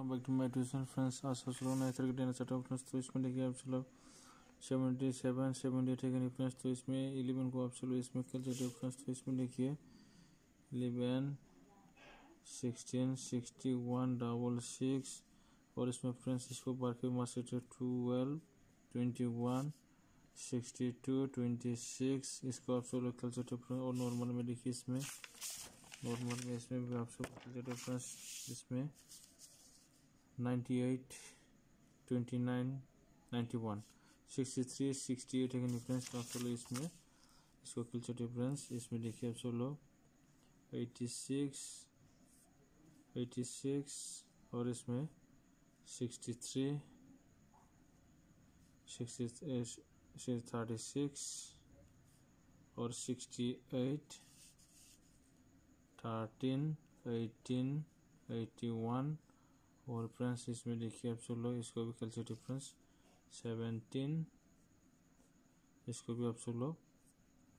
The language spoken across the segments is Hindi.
welcome back to my tuition friends आज सब लोग नए तरह के सेट ऑफ़ फ्रेंड्स तो इसमें देखिए आप चलो सेवेंटी सेवन सेवेंटी एट है फ्रेंड्स तो इसमें इलेवन को आप चलो इसमें कल सकते हो फ्रेंड्स तो इसमें देखिए eleven sixteen sixty one double six और इसमें फ्रेंड्स इसको बार के marks twelve twenty one sixty two twenty six इसको आप चलो कल सकते हो और नॉर्मल में देखिए इसमें नॉर्मल में इसमें भी आप सब डिफरेंस इसमें 98 29 91 63 68 है डिफरेंस सब लोग इसमें इसको किल डिफरेंस इसमें देखिए आप सब लोग 86 86 और इसमें 63 60 36 और 68 13 18 81 और फ्रेंड्स, इसमें देखिए आप सब लोग, इसको भी कैलसी डिफरेंस सेवेंटीन इसको भी आप सब लोग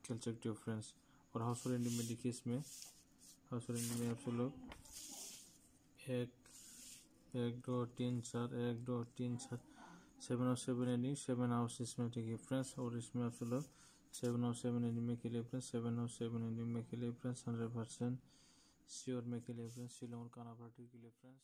कैलसी डिफरेंस और हाउस होल्ड में देखिए इसमें हाउस होल्ड में आप सब लोग, एक एक, दो, तीन, चार, एक, दो, तीन, चार सेवन और सेवन एंडिंग सेवन हाउस इसमें देखिए फ्रेंड्स और इसमें आप सब लोग सेवन और सेवन एंडिंग में के लिए फ्रेंड्स सेवन और सेवन एंडिंग में के लिए फ्रेंड्स हंड्रेड परसेंट श्योर में के लिए फ्रेंड्स शिलोंग और काना के लिए फ्रेंड्स